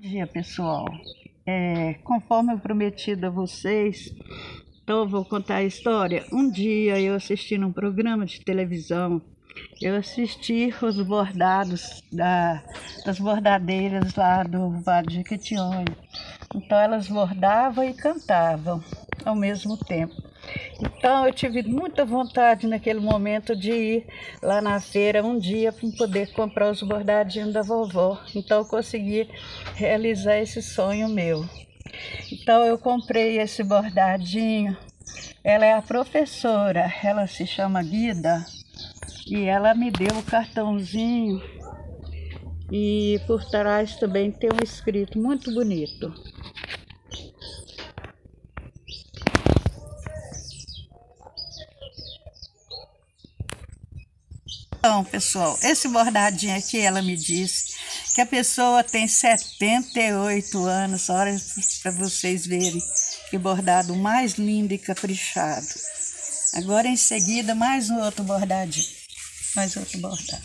Bom dia, pessoal. É, conforme eu prometido a vocês, então vou contar a história. Um dia eu assisti num programa de televisão, eu assisti os bordados da, das bordadeiras lá do Vale de Jequitinhonha. Então elas bordavam e cantavam ao mesmo tempo. Então eu tive muita vontade naquele momento de ir lá na feira um dia para poder comprar os bordadinhos da vovó. Então eu consegui realizar esse sonho meu. Então eu comprei esse bordadinho. Ela é a professora, ela se chama Guida e ela me deu o cartãozinho e por trás também tem um escrito muito bonito. Então, pessoal, esse bordadinho aqui, ela me disse que a pessoa tem 78 anos, olha para vocês verem que bordado mais lindo e caprichado. Agora, em seguida, mais um outro bordadinho, mais outro bordado.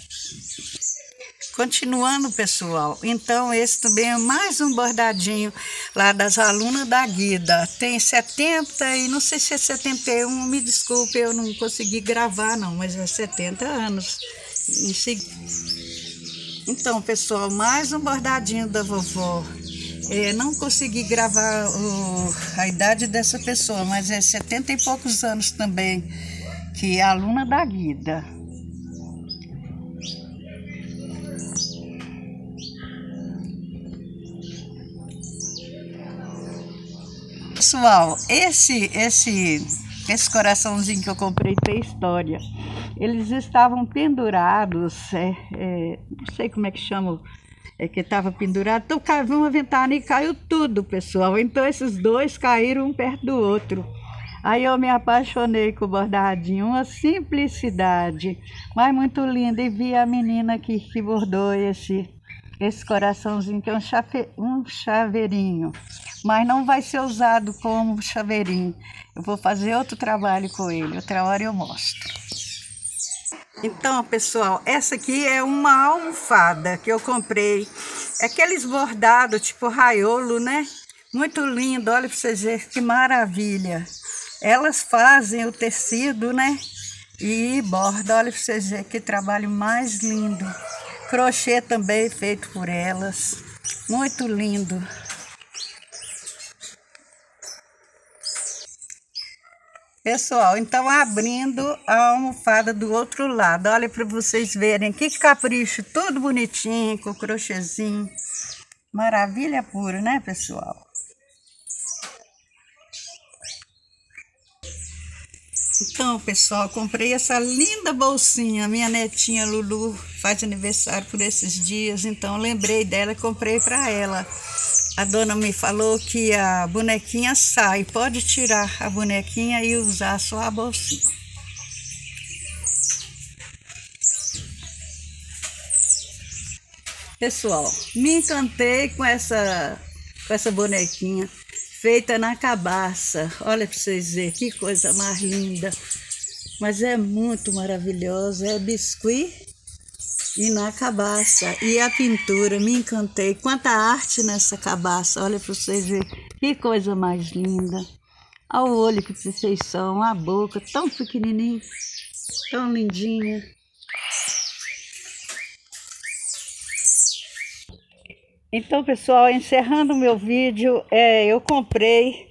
Continuando, pessoal, então esse também é mais um bordadinho lá das alunas da Guida. Tem 70 e não sei se é 71, me desculpe, eu não consegui gravar não, mas é 70 anos. Então, pessoal, mais um bordadinho da vovó. É, não consegui gravar o, a idade dessa pessoa, mas é 70 e poucos anos também, que é aluna da Guida. Pessoal, esse, esse, esse coraçãozinho que eu comprei tem história. Eles estavam pendurados, é, é, não sei como é que chama, é que estava pendurado. Então caiu uma ventana e caiu tudo, pessoal. Então esses dois caíram um perto do outro. Aí eu me apaixonei com o bordadinho, uma simplicidade, mas muito linda. E vi a menina que, que bordou esse, esse coraçãozinho, que é um, chave, um chaveirinho mas não vai ser usado como chaveirinho. Eu vou fazer outro trabalho com ele, outra hora eu mostro. Então, pessoal, essa aqui é uma almofada que eu comprei. É aqueles bordados tipo raiolo, né? Muito lindo, olha para vocês verem que maravilha. Elas fazem o tecido, né? E borda, olha para vocês verem que trabalho mais lindo. Crochê também feito por elas. Muito lindo. Pessoal, então abrindo a almofada do outro lado, olha para vocês verem que capricho, todo bonitinho, com crochêzinho. Maravilha pura, né, pessoal? Então, pessoal, comprei essa linda bolsinha. Minha netinha Lulu faz aniversário por esses dias, então lembrei dela e comprei para ela a dona me falou que a bonequinha sai, pode tirar a bonequinha e usar só a bolsinha. Pessoal, me encantei com essa, com essa bonequinha feita na cabaça. Olha para vocês verem que coisa mais linda. Mas é muito maravilhosa. É biscuit e na cabaça. E a pintura, me encantei. Quanta arte nessa cabaça. Olha para vocês verem que coisa mais linda. Olha o olho que vocês são, a boca tão pequenininha, tão lindinha. Então, pessoal, encerrando o meu vídeo, é, eu comprei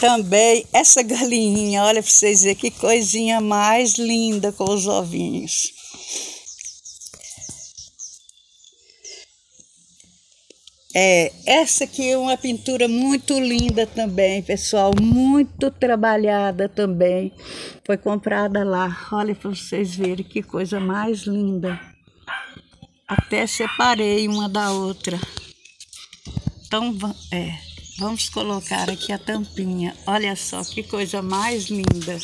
também essa galinha. Olha para vocês verem que coisinha mais linda com os ovinhos. É, essa aqui é uma pintura muito linda também, pessoal, muito trabalhada também. Foi comprada lá. Olha para vocês verem que coisa mais linda. Até separei uma da outra. Então, é, vamos colocar aqui a tampinha. Olha só que coisa mais linda.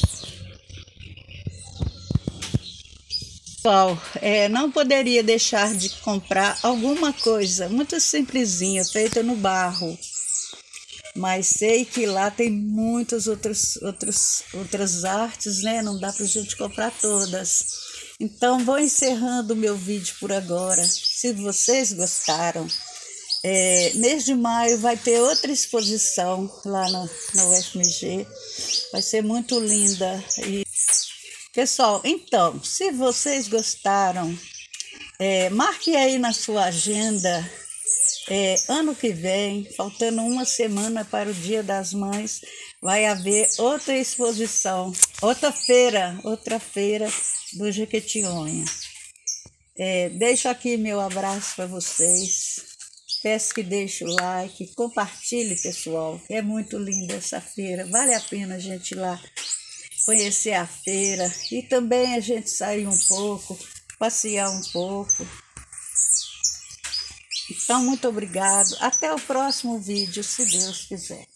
Pessoal, é, não poderia deixar de comprar alguma coisa muito simplesinha, feita no barro. Mas sei que lá tem muitas outras, outras, outras artes, né? Não dá pra gente comprar todas. Então, vou encerrando o meu vídeo por agora. Se vocês gostaram, É, mês de maio vai ter outra exposição lá no, no UFMG. Vai ser muito linda. E, pessoal, então, se vocês gostaram, é, marque aí na sua agenda. É, ano que vem, faltando uma semana para o Dia das Mães, vai haver outra exposição, outra feira, outra feira do Jequitinhonha. É, deixo aqui meu abraço para vocês. Peço que deixe o like, compartilhe, pessoal. É muito linda essa feira. Vale a pena a gente ir lá conhecer a feira e também a gente sair um pouco, passear um pouco. Então, muito obrigado. Até o próximo vídeo, se Deus quiser.